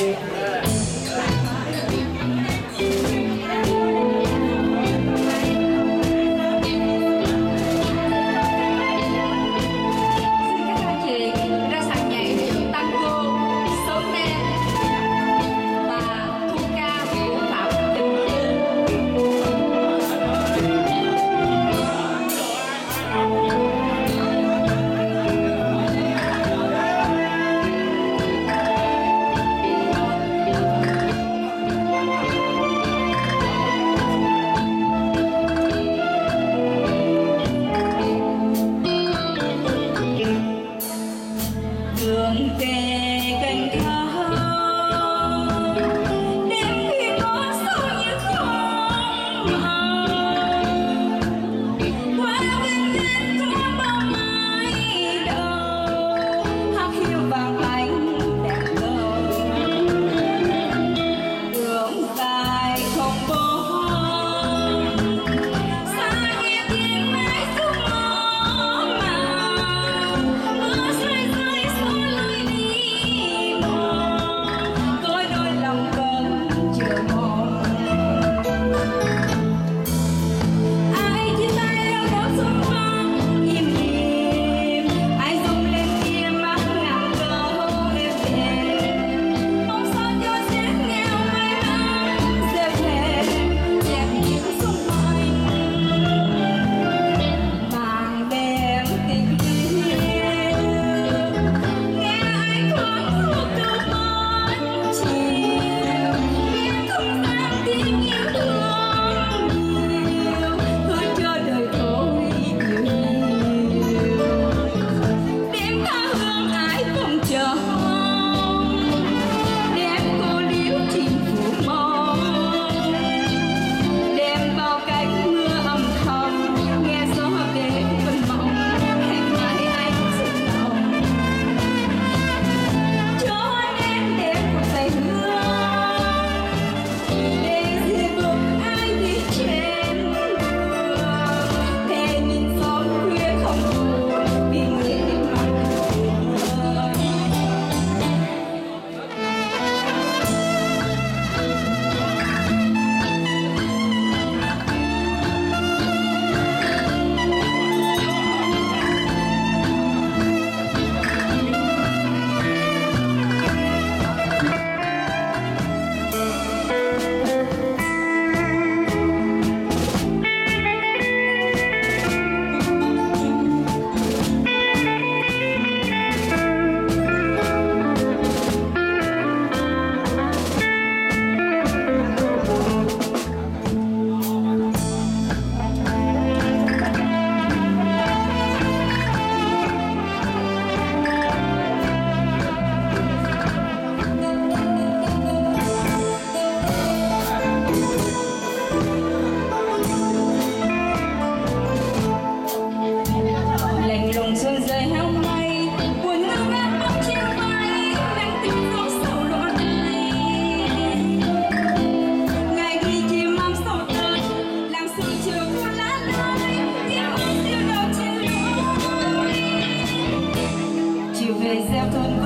Yeah. Praise the Lord.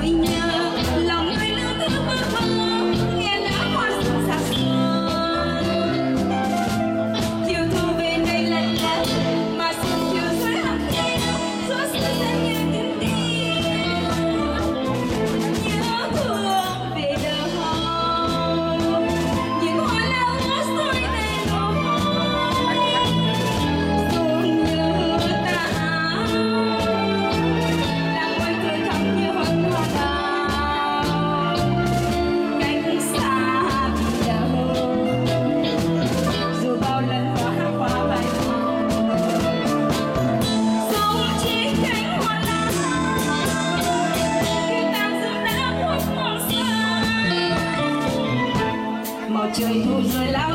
Thu rồi lao